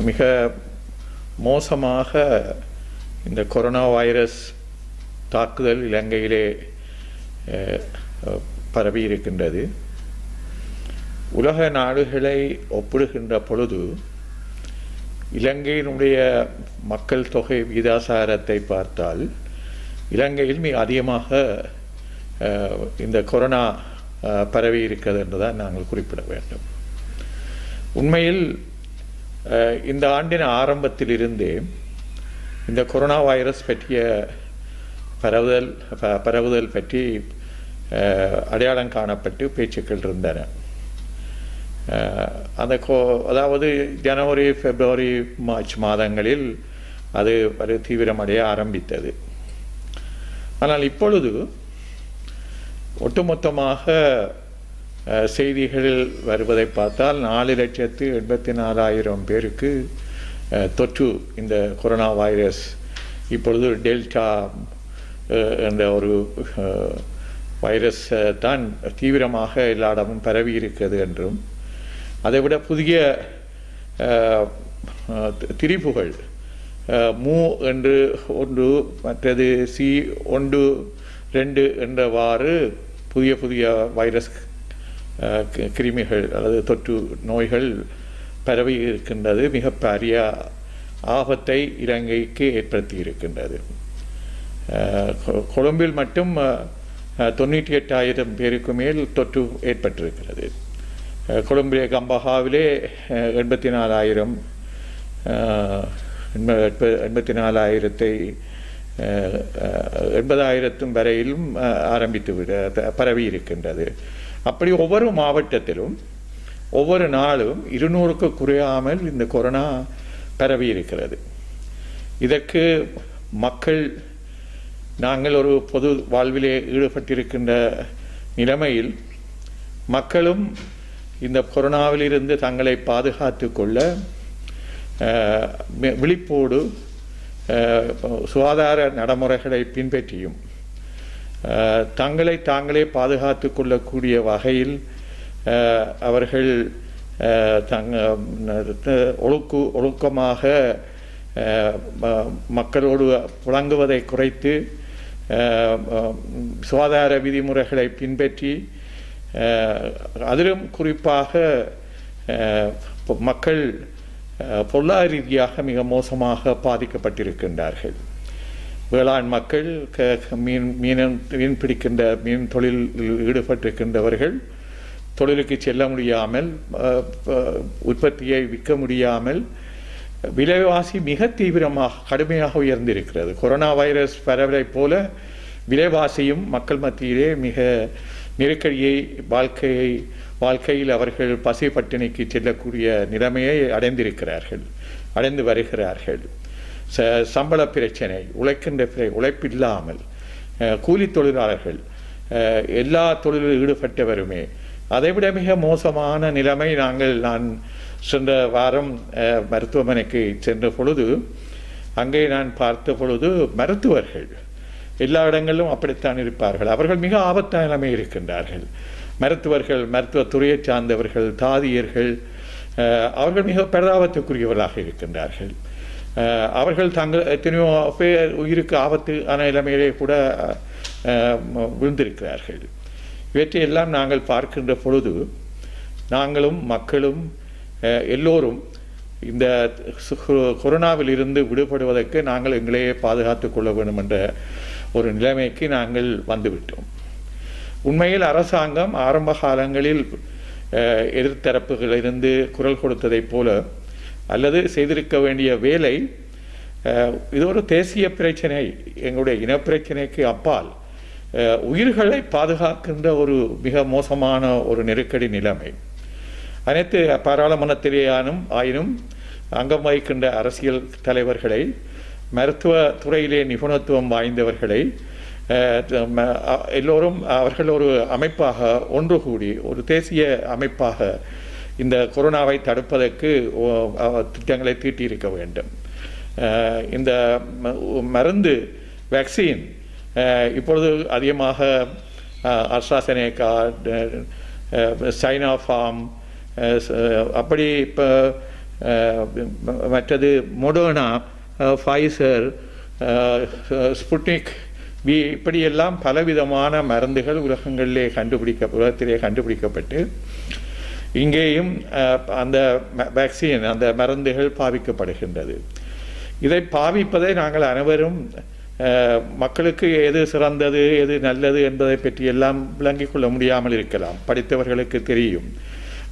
மிக மோசமாக இந்த கொரோனா வைரஸ் தாக்குதல் இலங்கையிலே பரவி இருக்கின்றது. உலக நாடுகளை ஒப்பிடுகின்ற பொழுது இலங்கையினுடைய மக்கள் தொகை விகிதாசாரத்தை பார்த்தால் இலங்கையில் மிக அதிகமாக இந்த கொரோனா பரவி இருக்கிறது என்றுதான் நாங்கள் குறிப்பிட வேண்டும். உண்மையில் இந்த ஆண்டின் ஆரம்பத்திலிருந்தே இந்த கொரோனா வைரஸ் பற்றிய பரவுதல் பரவுதல் பற்றி அடையாளம் காணப்பட்டு பேச்சுக்கள் இருந்தன. அந்த கோ அதாவது ஜனவரி பிப்ரவரி மார்ச் மாதங்களில் அது ஒரு தீவிரமடைய ஆரம்பித்தது. ஆனால் இப்பொழுது ஒட்டுமொத்தமாக செய்திகளில் வருவதை பார்த்தால் நாலு லட்சத்து எண்பத்தி நாலாயிரம் பேருக்கு தொற்று இந்த கொரோனா வைரஸ். இப்பொழுது டெல்டா என்ற ஒரு வைரஸ் தான் தீவிரமாக எல்லா இடமும் பரவி இருக்கிறது என்றும் அதைவிட புதிய திரிப்புகள் மூ என்று ஒன்று மற்றது சி ஒன்று ரெண்டு என்றவாறு புதிய புதிய வைரஸ் கிருமிகள் அல்லது தொற்று நோய்கள் பரவி இருக்கின்றது மிக பெரிய ஆபத்தை இலங்கைக்கு ஏற்படுத்தி இருக்கின்றது கொ- கொழும்பில் மட்டும் தொண்ணூற்றி எட்டாயிரம் பேருக்கு மேல் தொற்று ஏற்பட்டிருக்கிறது கொழும்பிலே கம்பஹாவிலே எண்பத்தி நாலாயிரம் எண்ப- எண்பத்தி நாலாயிரத்தை எண்பதாயிரத்தும் வரையிலும் ஆரம்பித்து விட த- பரவி இருக்கின்றது அப்படி ஒவ்வொரு மாவட்டத்திலும் ஒவ்வொரு நாளும் இருநூறுக்கு குறையாமல் இந்த கொரோனா பரவி இருக்கிறது. இதற்கு மக்கள் நாங்கள் ஒரு பொது வாழ்விலே ஈடுபட்டிருக்கின்ற நிலைமையில் மக்களும் இந்த கொரோனாவிலிருந்து தங்களை பாதுகாத்து கொள்ள விழிப்போடு சுகாதார நடைமுறைகளை பின்பற்றியும். தங்களை தாங்களே பாதுகாத்து கொள்ளக்கூடிய வகையில் அவர்கள் அஹ், தங்க ஒழுக்கு ஒழுக்கமாக மக்களோடு புழங்குவதை குறைத்து சுகாதார விதிமுறைகளை பின்பற்றி அதிலும் குறிப்பாக மக்கள் பொருளாதார ரீதியாக மிக மோசமாக பாதிக்கப்பட்டிருக்கின்றார்கள். வேளாண் மக்கள் க- மீன் மீனம் மீன் பிடிக்கின்ற மீன் தொழிலில் ஈடுபட்டிருக்கின்றவர்கள் தொழிலுக்கு செல்ல முடியாமல் உற்பத்தியை விற்க முடியாமல் விலைவாசி மிக தீவிரமாக கடுமையாக உயர்ந்திருக்கிறது. கொரோனா வைரஸ் பரவலைப் போல விலைவாசியும் மக்கள் மத்தியிலே மிக நெருக்கடியை வாழ்க்கையை வாழ்க்கையில் அவர்கள் பசி பட்டினிக்கு செல்லக்கூடிய நிலைமையை அடைந்திருக்கிறார்கள் அடைந்து வருகிறார்கள். ச சம்பள பிரச்சனை உழைக்கின்ற பிற உழைப்பில்லாமல் கூலி தொழிலாளர்கள் எல்லா தொழிலில் ஈடுபட்டவருமே அதைவிட மிக மோசமான நிலைமை நாங்கள் நான் சென்ற வாரம் மருத்துவமனைக்கு சென்ற பொழுது அங்கே நான் பார்த்த பொழுது மருத்துவர்கள் எல்லா இடங்களிலும் அப்படித்தான் இருப்பார்கள். அவர்கள் மிக ஆபத்தான நிலைமை இருக்கின்றார்கள். மருத்துவர்கள் மருத்துவத்துறையை சார்ந்தவர்கள் தாதியர்கள் அவர்கள் மிக பிரதாபத்துக்குரியவர்களாக இருக்கின்றார்கள். அவர்கள் தங்கள் எத்தனையோ பேர் உயிருக்கு ஆபத்து ஆன நிலைமையிலே கூட விழுந்திருக்கிறார்கள். இவற்றையெல்லாம் நாங்கள் பார்க்கின்ற பொழுது நாங்களும் மக்களும் எல்லோரும் இந்த கொரோனாவில் இருந்து விடுபடுவதற்கு நாங்கள் எங்களையே பாதுகாத்து கொள்ள வேண்டும் என்ற ஒரு நிலைமைக்கு நாங்கள் வந்துவிட்டோம். உண்மையில் அரசாங்கம் ஆரம்ப காலங்களில் எதிர்த்தரப்புகளிலிருந்து குரல் கொடுத்ததைப் போல அல்லது செய்திருக்க வேண்டிய வேலை இது ஒரு தேசிய பிரச்சனை எங்களுடைய இனப்பிரச்சனைக்கு அப்பால். உயிர்களை பாதுகாக்கின்ற ஒரு மிக மோசமான ஒரு நெருக்கடி நிலைமை. அனைத்து பாராளுமன்றத்திலேயானும் ஆயினும் அங்கம் வகிக்கின்ற அரசியல் தலைவர்களை மருத்துவ துறையிலே நிபுணத்துவம் வாய்ந்தவர்களை எல்லோரும் அவர்கள் ஒரு அமைப்பாக ஒன்று கூடி ஒரு தேசிய அமைப்பாக இந்த கொரோனாவை தடுப்பதற்கு திட்டங்களை தீட்டியிருக்க வேண்டும். இந்த மருந்து வேக்சின் இப்பொழுது அதிகமாக அஸ்ட்ராசெனேகா சைனா ஃபார்ம் அப்படி இப்போ மற்றது மொடோனா ஃபைசர் ஸ்புட்னிக் வி இப்படியெல்லாம் பலவிதமான மருந்துகள் உலகங்களிலே கண்டுபிடிக்க உலகத்திலே கண்டுபிடிக்கப்பட்டு இங்கேயும் அந்த வேக்சின் அந்த மருந்துகள் பாவிக்கப்படுகின்றது. இதை பாவிப்பதை நாங்கள் அனைவரும் மக்களுக்கு எது சிறந்தது எது நல்லது என்பதை பற்றி எல்லாம் விளங்கிக் கொள்ள முடியாமல் இருக்கலாம். படித்தவர்களுக்கு தெரியும்.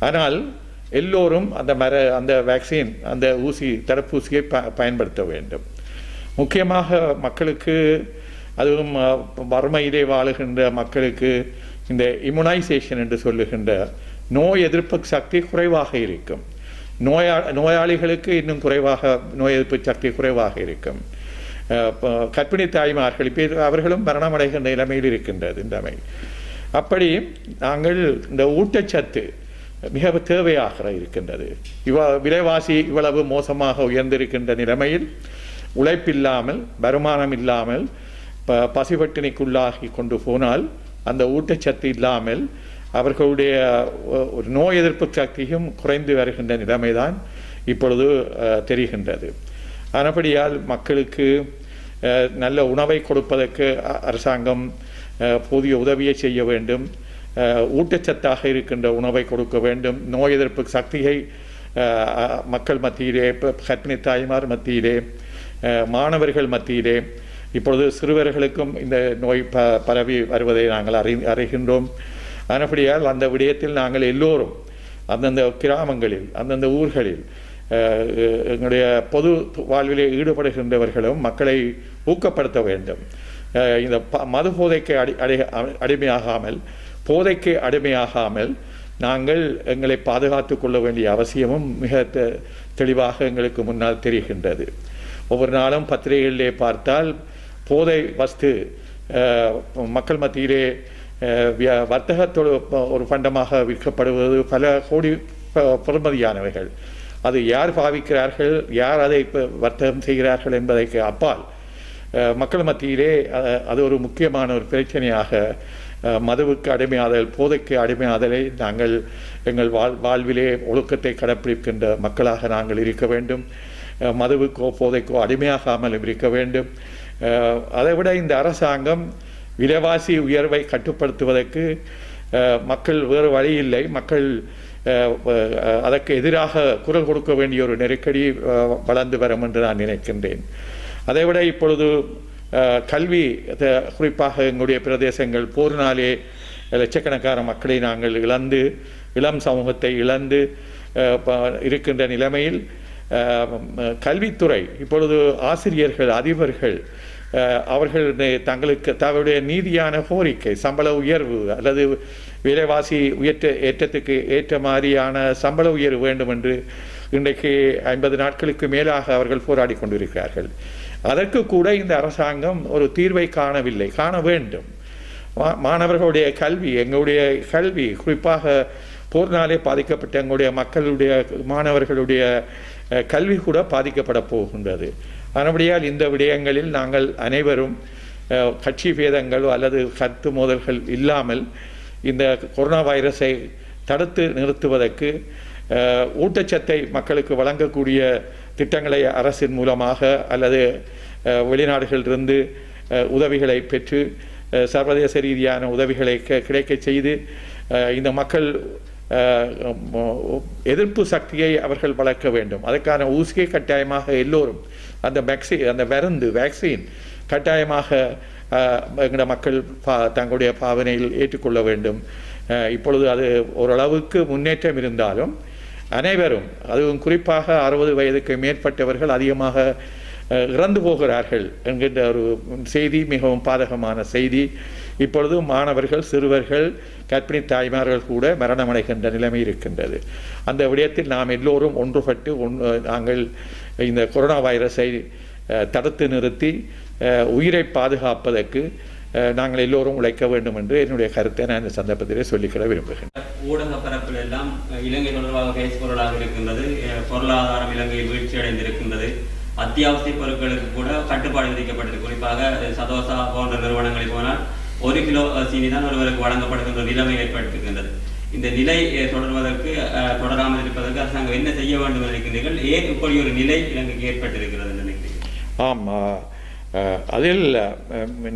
ஆனால் எல்லோரும் அந்த மர அந்த வேக்சின் அந்த ஊசி தடுப்பூசியை ப பயன்படுத்த வேண்டும். முக்கியமாக மக்களுக்கு அதுவும் வறுமையிலே வாழுகின்ற மக்களுக்கு இந்த இம்யூனைசேஷன் என்று சொல்லுகின்ற நோய் எதிர்ப்பு சக்தி குறைவாக இருக்கும். நோயா நோயாளிகளுக்கு இன்னும் குறைவாக நோய் எதிர்ப்பு சக்தி குறைவாக இருக்கும். கர்ப்பிணி தாய்மார்கள் இப்போ அவர்களும் மரணமடைகின்ற நிலைமையில் இருக்கின்றது இந்தமை அப்படி நாங்கள் இந்த ஊட்டச்சத்து மிக தேவையாக இருக்கின்றது. இவ விலைவாசி இவ்வளவு மோசமாக உயர்ந்திருக்கின்ற நிலைமையில் உழைப்பில்லாமல் வருமானம் இல்லாமல் ப பசிபட்டினிக்குள்ளாகி கொண்டு போனால் அந்த ஊட்டச்சத்து இல்லாமல் அவர்களுடைய ஒரு நோய் எதிர்ப்பு சக்தியும் குறைந்து வருகின்ற நிலைமைதான் இப்பொழுது தெரிகின்றது. அதனபடியால் மக்களுக்கு நல்ல உணவை கொடுப்பதற்கு அரசாங்கம் புதிய உதவியை செய்ய வேண்டும். ஊட்டச்சத்தாக இருக்கின்ற உணவை கொடுக்க வேண்டும். நோய் எதிர்ப்பு சக்தியை மக்கள் மத்தியிலே கர்ப்பிணி தாய்மார் மத்தியிலே மாணவர்கள் மத்தியிலே இப்பொழுது சிறுவர்களுக்கும் இந்த நோய் ப பரவி வருவதை நாங்கள் அறி அறிகின்றோம். ஆனபடியால் அந்த விடயத்தில் நாங்கள் எல்லோரும் அந்தந்த கிராமங்களில் அந்தந்த ஊர்களில் எங்களுடைய பொது வாழ்விலே ஈடுபடுகின்றவர்களும் மக்களை ஊக்கப்படுத்த வேண்டும். இந்த ப மது போதைக்கு அடி அடி அடிமையாகாமல் போதைக்கு அடிமையாகாமல் நாங்கள் எங்களை பாதுகாத்து கொள்ள வேண்டிய அவசியமும் மிக தெளிவாக எங்களுக்கு முன்னால் தெரிகின்றது. ஒவ்வொரு நாளும் பத்திரிகைகளிலே பார்த்தால் போதை வஸ்து மக்கள் மத்தியிலே வர்த்தகத்தோடு ஒரு பண்டமாக விற்கப்படுவது பல கோடி ப- பெறுமதியானவைகள் அது யார் பாவிக்கிறார்கள் யார் அதை வர்த்தகம் செய்கிறார்கள் என்பதற்கு அப்பால் மக்கள் மத்தியிலே அது ஒரு முக்கியமான ஒரு பிரச்சனையாக மதுவுக்கு அடிமையாதல் போதைக்கு அடிமையாதலை நாங்கள் எங்கள் வாழ் வாழ்விலே ஒழுக்கத்தை கடைப்பிடிக்கின்ற மக்களாக நாங்கள் இருக்க வேண்டும் மதுவுக்கோ போதைக்கோ அடிமையாகாமல் இருக்க வேண்டும் அதைவிட இந்த அரசாங்கம் விலைவாசி உயர்வை கட்டுப்படுத்துவதற்கு மக்கள் வேறு வழி இல்லை மக்கள் அதற்கு எதிராக குரல் கொடுக்க வேண்டிய ஒரு நெருக்கடி வளர்ந்து வரும் என்று நான் நினைக்கின்றேன். அதைவிட இப்பொழுது கல்வி குறிப்பாக எங்களுடைய பிரதேசங்கள் போரினாலே லட்சக்கணக்கான மக்களை நாங்கள் இழந்து இளம் சமூகத்தை இழந்து இருக்கின்ற நிலைமையில் கல்வித்துறை இப்பொழுது ஆசிரியர்கள் அதிபர்கள் அவர்களுடைய அவர்கள் தங்களுக்கு தங்களுடைய நீதியான கோரிக்கை சம்பள உயர்வு அல்லது விலைவாசி உயர்த்த ஏற்றத்துக்கு ஏற்ற மாதிரியான சம்பள உயர்வு வேண்டும் என்று இன்றைக்கு ஐம்பது நாட்களுக்கு மேலாக அவர்கள் போராடி கொண்டிருக்கிறார்கள். அதற்கு கூட இந்த அரசாங்கம் ஒரு தீர்வை காணவில்லை காண வேண்டும். மா- மாணவர்களுடைய கல்வி எங்களுடைய கல்வி குறிப்பாக போர்னாலே பாதிக்கப்பட்ட எங்களுடைய மக்களுடைய மாணவர்களுடைய கல்வி கூட பாதிக்கப்பட போகின்றது. அதனபடியால் இந்த விடயங்களில் நாங்கள் அனைவரும் கட்சி பேதங்கள் அல்லது கருத்து மோதல்கள் இல்லாமல் இந்த கொரோனா வைரஸை தடுத்து நிறுத்துவதற்கு ஊட்டச்சத்தை மக்களுக்கு வழங்கக்கூடிய திட்டங்களை அரசின் மூலமாக அல்லது வெளிநாடுகளிலிருந்து உதவிகளை பெற்று சர்வதேச ரீதியான உதவிகளை கிடைக்க கிடைக்கச் செய்து இந்த மக்கள் எதிர்ப்பு சக்தியை அவர்கள் வளர்க்க வேண்டும். அதற்கான ஊசியை கட்டாயமாக எல்லோரும் அந்த வேக்சி அந்த மருந்து வேக்சின் கட்டாயமாக அஹ், எங்களோட மக்கள் பா தங்களுடைய பாவனையில் ஏற்றுக்கொள்ள வேண்டும். இப்பொழுது அது ஓரளவுக்கு முன்னேற்றம் இருந்தாலும் அனைவரும் அதுவும் குறிப்பாக அறுபது வயதுக்கு மேற்பட்டவர்கள் அதிகமாக இறந்து போகிறார்கள் என்கின்ற ஒரு செய்தி மிகவும் பாதகமான செய்தி. இப்பொழுது மாணவர்கள் சிறுவர்கள் கர்ப்பிணி தாய்மார்கள் கூட மரணமடைகின்ற நிலைமை இருக்கின்றது. அந்த விடயத்தில் நாம் எல்லோரும் ஒன்றுபட்டு ஒன் நாங்கள் இந்த கொரோனா வைரஸை தடுத்து நிறுத்தி உயிரை பாதுகாப்பதற்கு நாங்கள் எல்லோரும் உழைக்க வேண்டும் என்று என்னுடைய கருத்தை நான் இந்த சந்தர்ப்பத்திலே சொல்லிக்கிட விரும்புகிறேன். ஊடக பரப்பில் எல்லாம் இலங்கை தொடர்பாக பேசுபொருளாக இருக்கின்றது. பொருளாதாரம் இலங்கையில் வீழ்ச்சி அடைந்திருக்கின்றது. அத்தியாவசிய பொருட்களுக்கு கூட கட்டுப்பாடு விதிக்கப்பட்டது குறிப்பாக சதோசா போன்ற நிறுவனங்களில் போனால் ஒரு கிலோ சீனி தான் ஒருவருக்கு வழங்கப்படுகின்ற நிலைமை ஏற்பட்டிருக்கின்றது. இந்த நிலை தொடர்வதற்கு தொடராமல் இருப்பதற்கு அரசாங்கம் என்ன செய்ய வேண்டும் நினைக்கிறீர்கள் ஏன் இப்படி ஒரு நிலை இலங்கைக்கு ஏற்பட்டிருக்கிறது நினைக்கிறீர்கள்? ஆம் அதில்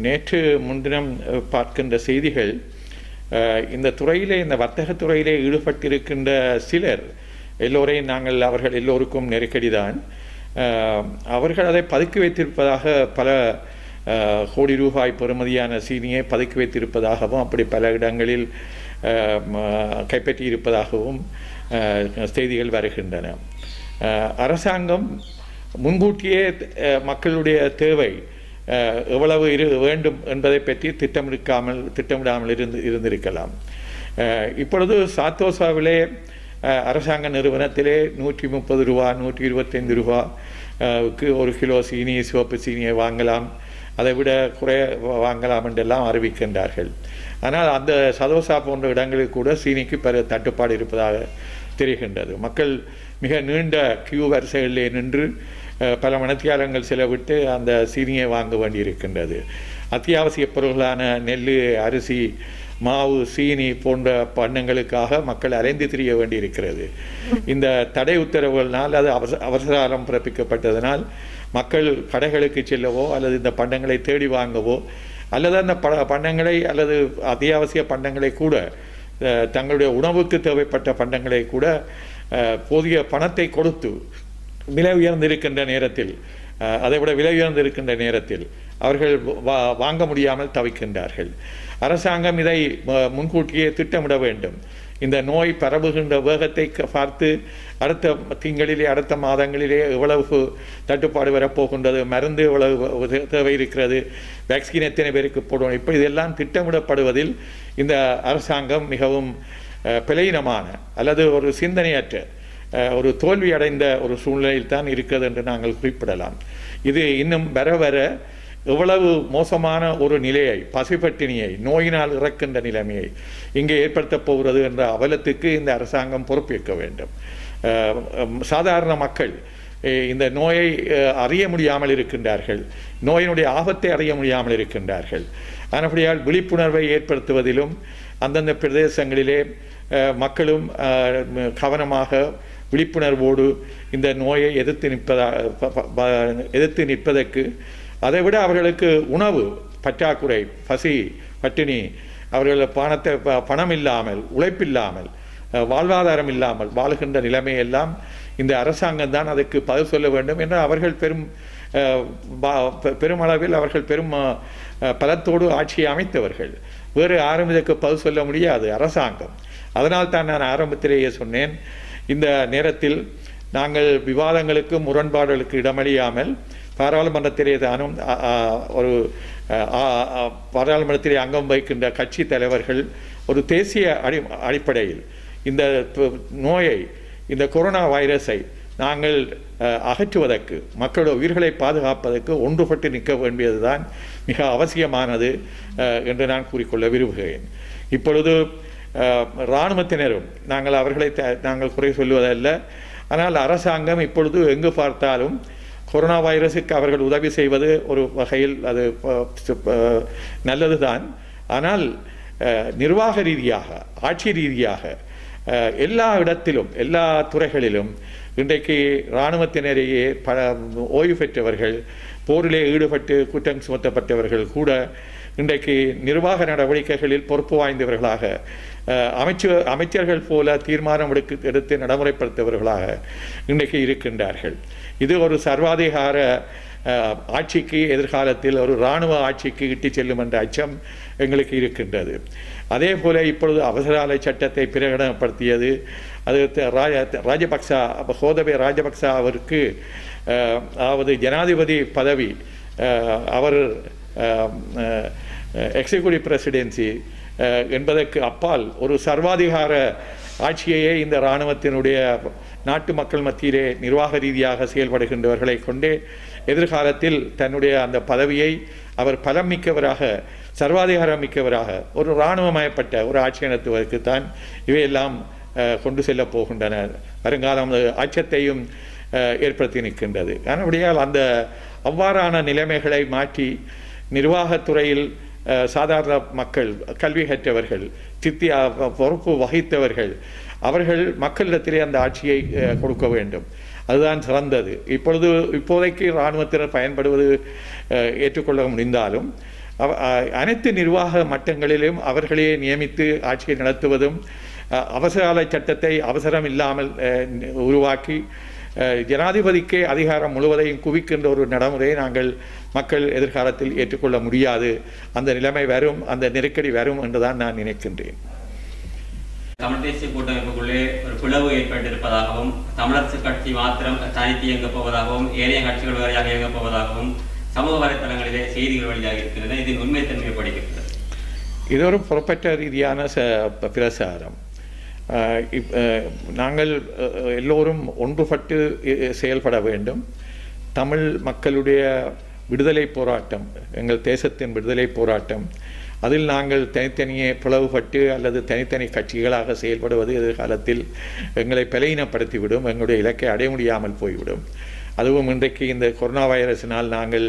நேற்று முன்தினம் பார்க்கின்ற செய்திகள் இந்த துறையிலே இந்த வர்த்தகத்துறையிலே ஈடுபட்டிருக்கின்ற சிலர் எல்லோரையும் நாங்கள் அவர்கள் எல்லோருக்கும் நெருக்கடிதான். அவர்கள் அதை பதுக்கி வைத்திருப்பதாக பல கோடி ரூபாய் பெறுமதியான சீனியை பதுக்கி வைத்திருப்பதாகவும் அப்படி பல இடங்களில் கைப்பற்றியிருப்பதாகவும் கைப்பற்றி இருப்பதாகவும் செய்திகள் வருகின்றன. அரசாங்கம் முன்கூட்டியே மக்களுடைய தேவை எவ்வளவு இரு வேண்டும் என்பதை பற்றி திட்டமிடுக்காமல் திட்டமிடாமல் இருந்து இருந்திருக்கலாம். இப்பொழுது சாத்தோசாவிலே அரசாங்க நிறுவனத்திலே நூற்றி முப்பது ரூபா நூற்றி இருபத்தைந்து ரூபாக்கு ஒரு கிலோ சீனி சிவப்பு சீனியை வாங்கலாம். அதை விட குறைய வாங்கலாம் என்றெல்லாம் அறிவிக்கின்றார்கள். ஆனால் அந்த சதோசா போன்ற இடங்களில் கூட சீனிக்கு பெரு தட்டுப்பாடு இருப்பதாக தெரிகின்றது. மக்கள் மிக நீண்ட கியூ வரிசைகளிலே நின்று பல மணத்தியாலங்கள் செலவிட்டு அந்த சீனியை வாங்க வேண்டியிருக்கின்றது. அத்தியாவசிய பொருள்களான நெல் அரிசி மாவு சீனி போன்ற பண்ணங்களுக்காக மக்கள் அலைந்து திரிய வேண்டியிருக்கிறது. இந்த தடை உத்தரவுகளினால் அது அவச அவசரம் பிறப்பிக்கப்பட்டதனால் மக்கள் கடைகளுக்கு செல்லவோ அல்லது இந்த பண்டங்களை தேடி வாங்கவோ அல்லது அந்த ப பண்டங்களை அல்லது அத்தியாவசிய பண்டங்களை கூட தங்களுடைய உணவுக்கு தேவைப்பட்ட பண்டங்களை கூட போதிய பணத்தை கொடுத்து விலை உயர்ந்திருக்கின்ற நேரத்தில் அதை விட விலை உயர்ந்திருக்கின்ற நேரத்தில் அவர்கள் வா வாங்க முடியாமல் தவிக்கின்றார்கள். அரசாங்கம் இதை முன்கூட்டியே திட்டமிட வேண்டும். இந்த நோய் பரவுகின்ற வேகத்தை க- பார்த்து அடுத்த திங்களிலே அடுத்த மாதங்களிலே எவ்வளவு தட்டுப்பாடு வரப்போகின்றது மருந்து எவ்வளவு தேவை இருக்கிறது வேக்சின் எத்தனை பேருக்கு போடணும் இப்போ இதெல்லாம் திட்டமிடப்படுவதில் இந்த அரசாங்கம் மிகவும் அஹ், பிழையினமான அல்லது ஒரு சிந்தனையற்ற ஒரு தோல்வி அடைந்த ஒரு சூழ்நிலையில் தான் இருக்கிறது என்று நாங்கள் குறிப்பிடலாம். இது இன்னும் வர வர எவ்வளவு மோசமான ஒரு நிலையை பசிப்பட்டினியை நோயினால் இறக்கின்ற நிலைமையை இங்கே ஏற்படுத்தப் போகிறது என்ற அவலத்துக்கு இந்த அரசாங்கம் பொறுப்பேற்க வேண்டும். சாதாரண மக்கள் இந்த நோயை அறிய முடியாமல் இருக்கின்றார்கள். நோயினுடைய ஆபத்தை அறிய முடியாமல் இருக்கின்றார்கள். அதன்படியால் விழிப்புணர்வை ஏற்படுத்துவதிலும் அந்தந்த பிரதேசங்களிலே மக்களும் கவனமாக விழிப்புணர்வோடு இந்த நோயை எதிர்த்து நிற்பதா எதிர்த்து நிற்பதற்கு அதைவிட அவர்களுக்கு உணவு பற்றாக்குறை பசி பட்டினி அவர்கள் பணத்தை ப- பணம் இல்லாமல் உழைப்பில்லாமல் வாழ்வாதாரம் இல்லாமல் வாழுகின்ற நிலைமையெல்லாம் இந்த அரசாங்கம் தான் அதுக்கு பதில் சொல்ல வேண்டும் என்று அவர்கள் பெரும் பா- பெ- பெருமளவில் அவர்கள் பெரும் பலத்தோடு ஆட்சியை அமைத்தவர்கள். வேறு யாரும் இதற்கு பதில் சொல்ல முடியாது அரசாங்கம். அதனால் தான் நான் ஆரம்பத்திலேயே சொன்னேன் இந்த நேரத்தில் நாங்கள் விவாதங்களுக்கும் முரண்பாடுகளுக்கு இடமளியாமல் பாராளுமன்றத்திலே தானும் ஒரு பாராளுமன்றத்திலே அங்கம் வகிக்கின்ற கட்சி தலைவர்கள் ஒரு தேசிய அடி அடிப்படையில் இந்த நோயை இந்த கொரோனா வைரஸை நாங்கள் அகற்றுவதற்கு மக்களோட உயிர்களை பாதுகாப்பதற்கு ஒன்றுபட்டு நிற்க வேண்டியதுதான் மிக அவசியமானது என்று நான் கூறிக்கொள்ள விரும்புகிறேன். இப்பொழுது இராணுவத்தினரும் நாங்கள் அவர்களை த- நாங்கள் குறை சொல்லுவதல்ல. ஆனால் அரசாங்கம் இப்பொழுது எங்கு பார்த்தாலும் கொரோனா வைரஸுக்கு அவர்கள் உதவி செய்வது ஒரு வகையில் அது நல்லது தான் நல்லதுதான். ஆனால் நிர்வாக ரீதியாக ஆட்சி ரீதியாக எல்லா இடத்திலும் எல்லா துறைகளிலும் இன்றைக்கு இராணுவத்தினரையே பல ஓய்வு பெற்றவர்கள் போரிலே ஈடுபட்டு குற்றம் சுமத்தப்பட்டவர்கள் கூட இன்றைக்கு நிர்வாக நடவடிக்கைகளில் பொறுப்பு வாய்ந்தவர்களாக அமைச்சு அமைச்சர்கள் போல தீர்மானம் எடுக்க எடுத்து நடைமுறைப்படுத்தவர்களாக இன்றைக்கு இருக்கின்றார்கள். இது ஒரு சர்வாதிகார ஆட்சிக்கு எதிர்காலத்தில் ஒரு இராணுவ ஆட்சிக்கு இட்டுச் செல்லும் என்ற அச்சம் எங்களுக்கு இருக்கின்றது. அதே போல இப்பொழுது அவசர சட்டத்தை பிரகடனப்படுத்தியது அது ராஜ- ராஜபக்சா ஹோதபே ராஜபக்சா அவருக்கு அதாவது ஜனாதிபதி பதவி அவர் எக்ஸிக்யூட்டிவ் பிரசிடென்சி என்பதற்கு அப்பால் ஒரு சர்வாதிகார ஆட்சியையே இந்த இராணுவத்தினுடைய நாட்டு மக்கள் மத்தியிலே நிர்வாக ரீதியாக செயல்படுகின்றவர்களை கொண்டே எதிர்காலத்தில் தன்னுடைய அந்த பதவியை அவர் பலம் மிக்கவராக சர்வாதிகாரம் மிக்கவராக ஒரு இராணுவமயப்பட்ட ஒரு ஆட்சி நடத்துவதற்குத்தான் இவையெல்லாம் கொண்டு செல்ல போகின்றன. வருங்காலம் அச்சத்தையும் ஏற்படுத்தி நிற்கின்றது. அதனுடைய அந்த அவ்வாறான நிலைமைகளை மாற்றி நிர்வாகத்துறையில் சாதாரண மக்கள் கல்வி கற்றவர்கள் சித்தி பொறுப்பு வகித்தவர்கள் அவர்கள் மக்களிடத்திலே அந்த ஆட்சியை கொடுக்க வேண்டும். அதுதான் சிறந்தது. இப்பொழுது இப்போதைக்கு இராணுவத்தினர் பயன்படுவது ஏற்றுக்கொள்ள முடிந்தாலும் அனைத்து நிர்வாக மட்டங்களிலும் அவர்களே நியமித்து ஆட்சியை நடத்துவதும் அவசரால அவசரகால சட்டத்தை அவசரம் இல்லாமல் உருவாக்கி ஜனாதிபதிக்கே அதிகாரம் முழுவதையும் குவிக்கின்ற ஒரு நடைமுறையை நாங்கள் மக்கள் எதிர்காலத்தில் ஏற்றுக்கொள்ள முடியாது. அந்த நிலைமை வரும் அந்த நெருக்கடி வரும் என்றுதான் நான் நினைக்கின்றேன். தமிழ் தேசிய கூட்டமைப்புக்குள்ளே ஒரு பிளவு ஏற்பட்டிருப்பதாகவும் தமிழரசு கட்சி மாத்திரம் தனித்து இயங்கப் போவதாகவும் ஏனைய கட்சிகள் வரையாக இயங்கப் போவதாகவும் சமூக வலைத்தளங்களிலே செய்திகள் வெளியாக இருக்கின்றன இதில் உண்மைத்தன்மை படிக்கிறது. இது ஒரு புறப்பட்ட ரீதியான பிரசாரம். நாங்கள் எல்லோரும் ஒன்றுபட்டு செயல்பட வேண்டும். தமிழ் மக்களுடைய விடுதலை போராட்டம் எங்கள் தேசத்தின் விடுதலை போராட்டம் அதில் நாங்கள் தனித்தனியே பிளவுபட்டு அல்லது தனித்தனி கட்சிகளாக செயல்படுவது எதிர்காலத்தில் எங்களை பலையினப்படுத்திவிடும் எங்களுடைய இலக்கை அடைய முடியாமல் போய்விடும். அதுவும் இன்றைக்கு இந்த கொரோனா வைரஸினால் நாங்கள்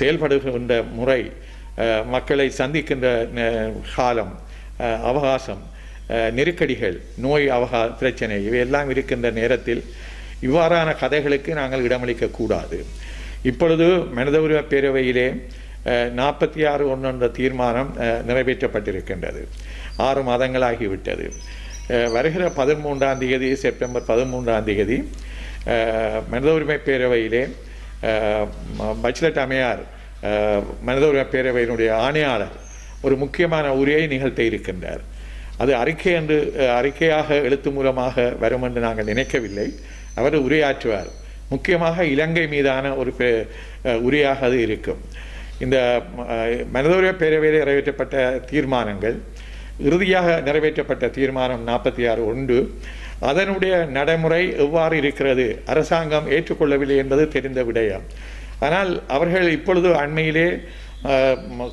செயல்படுகின்ற முறை மக்களை சந்திக்கின்ற காலம் அவகாசம் நெருக்கடிகள் நோய் அவகா பிரச்சனை இவையெல்லாம் இருக்கின்ற நேரத்தில் இவ்வாறான கதைகளுக்கு நாங்கள் இடமளிக்க கூடாது. இப்பொழுது மனித உரிமை பேரவையிலே நாற்பத்தி ஆறு ஒன்று என்ற தீர்மானம் நிறைவேற்றப்பட்டிருக்கின்றது. ஆறு மாதங்களாகிவிட்டது. வருகிற பதிமூன்றாம் தேதி செப்டம்பர் பதிமூன்றாம் தேதி மனித உரிமை பேரவையிலே அஹ், பச்லட் அம்மையார் மனித உரிமை பேரவையினுடைய ஆணையாளர் ஒரு முக்கியமான உரையை நிகழ்த்த இருக்கின்றார். அது அறிக்கை என்று அறிக்கையாக எழுத்து மூலமாக வரும் என்று நாங்கள் நினைக்கவில்லை. அவர் உரையாற்றுவார். முக்கியமாக இலங்கை மீதான ஒரு பெ- உரையாக அது இருக்கும். இந்த மனதோரிய பேரவையில் நிறைவேற்றப்பட்ட தீர்மானங்கள் இறுதியாக நிறைவேற்றப்பட்ட தீர்மானம் நாற்பத்தி ஆறு ஒன்று அதனுடைய நடைமுறை எவ்வாறு இருக்கிறது அரசாங்கம் ஏற்றுக்கொள்ளவில்லை என்பது தெரிந்த விடயம். ஆனால் அவர்கள் இப்பொழுது அண்மையிலே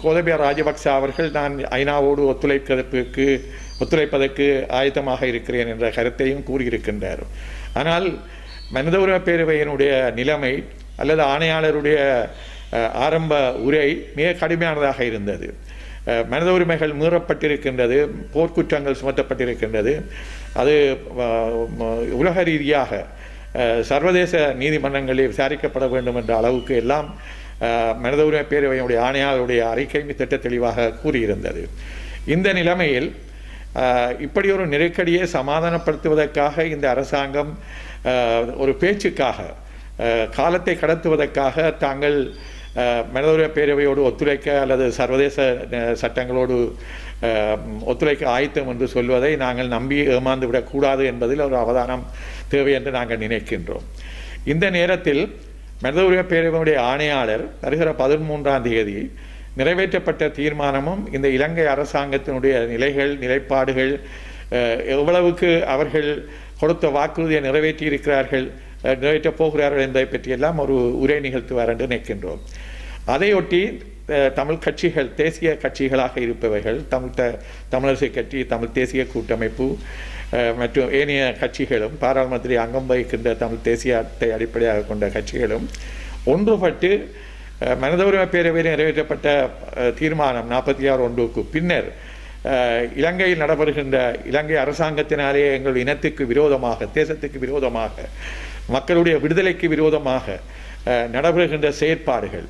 கோதபியா ராஜபக்ச அவர்கள் நான் ஐநாவோடு ஒத்துழைப்பதற்கு ஒத்துழைப்பதற்கு ஆயத்தமாக இருக்கிறேன் என்ற கருத்தையும் கூறியிருக்கின்றார். ஆனால் மனித உரிமை பேரவையினுடைய நிலைமை அல்லது ஆணையாளருடைய ஆரம்ப உரை மிக கடுமையானதாக இருந்தது. மனித உரிமைகள் மீறப்பட்டிருக்கின்றது போர்க்குற்றங்கள் சுமத்தப்பட்டிருக்கின்றது. அது உலக ரீதியாக சர்வதேச நீதிமன்றங்களில் விசாரிக்கப்பட வேண்டும் என்ற அளவுக்கு எல்லாம் மனித உரிமை பேரவையினுடைய ஆணையாளருடைய அறிக்கை திட்ட தெளிவாக கூறியிருந்தது. இந்த நிலைமையில் இப்படி ஒரு நெருக்கடியை சமாதானப்படுத்துவதற்காக இந்த அரசாங்கம் ஒரு பேச்சுக்காக காலத்தை கடத்துவதற்காக தாங்கள் அஹ், பேரவையோடு ஒத்துழைக்க அல்லது சர்வதேச சட்டங்களோடு ஒத்துழைக்க ஆயத்தம் என்று சொல்வதை நாங்கள் நம்பி ஏமாந்து விடக்கூடாது என்பதில் ஒரு அவதானம் தேவை என்று நாங்கள் நினைக்கின்றோம். இந்த நேரத்தில் மனித உரிமை பேரவையுடைய ஆணையாளர் வருகிற பதிமூன்றாம் தேதி நிறைவேற்றப்பட்ட தீர்மானமும் இந்த இலங்கை அரசாங்கத்தினுடைய நிலைகள் நிலைப்பாடுகள் எவ்வளவுக்கு அவர்கள் கொடுத்த வாக்குறுதியை நிறைவேற்றி இருக்கிறார்கள் நிறைவேற்றப் போகிறார்கள் என்பதை பற்றியெல்லாம் ஒரு உரை நிகழ்த்துவார் என்று நினைக்கின்றோம். அதையொட்டி தமிழ் கட்சிகள் தேசிய கட்சிகளாக இருப்பவர்கள் தமிழ் த தமிழரசு கட்சி தமிழ் தேசிய கூட்டமைப்பு மற்றும் ஏனைய கட்சிகளும் பாராளுமன்றத்தில் அங்கம் வகிக்கின்ற தமிழ் தேசியத்தை அடிப்படையாக கொண்ட கட்சிகளும் ஒன்றுபட்டு மனிதவுரிமை பேரவையில் நிறைவேற்றப்பட்ட தீர்மானம் நாற்பத்தி ஆறு ஒன்றுக்கு பின்னர் இலங்கையில் நடைபெறுகின்ற இலங்கை அரசாங்கத்தினாலே எங்கள் இனத்துக்கு விரோதமாக தேசத்துக்கு விரோதமாக மக்களுடைய விடுதலைக்கு விரோதமாக நடைபெறுகின்ற செயற்பாடுகள்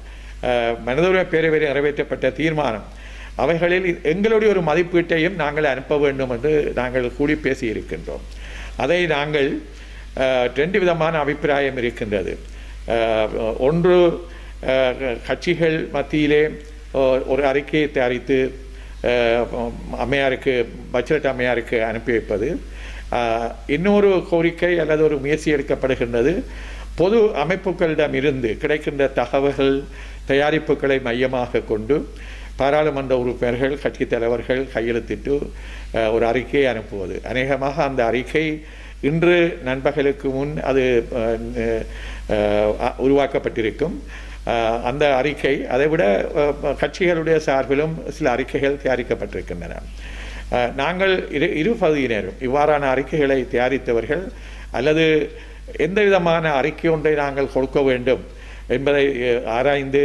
மனிதவுரிமை பேரவையில் நிறைவேற்றப்பட்ட தீர்மானம் அவைகளில் எங்களுடைய ஒரு மதிப்பீட்டையும் நாங்கள் அனுப்ப வேண்டும் என்று நாங்கள் கூடி பேசி இருக்கின்றோம் அதை நாங்கள் ரெண்டு விதமான அபிப்பிராயம் இருக்கின்றது. ஒன்று கட்சிகள் மத்தியிலே ஒரு அறிக்கையை தயாரித்து அம்மையாருக்கு பட்ஜெட் அம்மையாருக்கு அனுப்பி வைப்பது இன்னொரு கோரிக்கை அல்லது ஒரு முயற்சி எடுக்கப்படுகின்றது பொது அமைப்புகளிடம் இருந்து கிடைக்கின்ற தகவல்கள் தயாரிப்புகளை மையமாக கொண்டு பாராளுமன்ற உறுப்பினர்கள் கட்சித் தலைவர்கள் கையெழுத்திட்டு ஒரு அறிக்கையை அனுப்புவது அநேகமாக அந்த அறிக்கை இன்று நண்பகலுக்கு முன் அது உருவாக்கப்பட்டிருக்கும் அந்த அறிக்கை அதைவிட கட்சிகளுடைய சார்பிலும் சில அறிக்கைகள் தயாரிக்கப்பட்டிருக்கின்றன. நாங்கள் இரு இரு பகுதியினரும் இவ்வாறான அறிக்கைகளை தயாரித்தவர்கள் அல்லது எந்த விதமான அறிக்கை ஒன்றை நாங்கள் கொடுக்க வேண்டும் என்பதை ஆராய்ந்து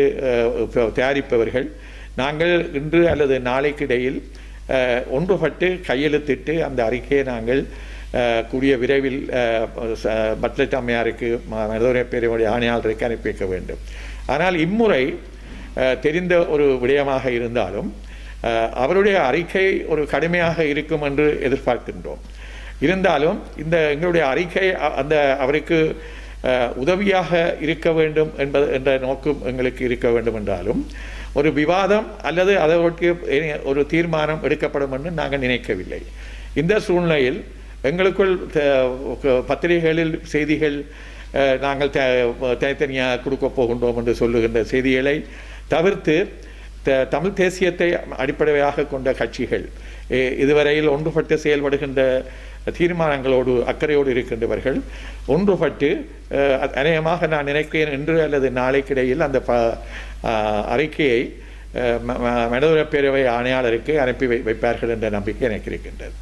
தயாரிப்பவர்கள் நாங்கள் இன்று அல்லது நாளைக்கு இடையில் ஒன்றுபட்டு கையெழுத்திட்டு அந்த அறிக்கையை நாங்கள் கூடிய விரைவில் பட்லட் அம்மையாருக்கு ம- மனிதவுரிமை ஆணையாளருக்கு அனுப்பி வைக்க வேண்டும். ஆனால் இம்முறை தெரிந்த ஒரு விடயமாக இருந்தாலும் அவருடைய அறிக்கை ஒரு கடுமையாக இருக்கும் என்று எதிர்பார்க்கின்றோம். இருந்தாலும் இந்த எங்களுடைய அறிக்கை அந்த அவருக்கு உதவியாக இருக்க வேண்டும் என்பது என்ற நோக்கம் எங்களுக்கு இருக்க வேண்டும் என்றாலும் ஒரு விவாதம் அல்லது அதற்கு ஒரு தீர்மானம் எடுக்கப்படும் என்று நாங்கள் நினைக்கவில்லை. இந்த சூழ்நிலையில் எங்களுக்குள் பத்திரிகைகளில் செய்திகள் நாங்கள் த- தனித்தனியாக கொடுக்க போகின்றோம் என்று சொல்லுகின்ற செய்திகளை தவிர்த்து த- தமிழ் தேசியத்தை அடிப்படையாக கொண்ட கட்சிகள் இதுவரையில் ஒன்றுபட்டு செயல்படுகின்ற தீர்மானங்களோடு அக்கறையோடு இருக்கின்றவர்கள் ஒன்றுபட்டு அநேகமாக நான் நினைக்கிறேன் இன்று அல்லது நாளைக்கிடையில் அந்த ப அறிக்கையை அஹ், ம- பேரவை ஆணையாளருக்கு அனுப்பி வை வைப்பார்கள் என்ற நம்பிக்கை எனக்கு இருக்கின்றது.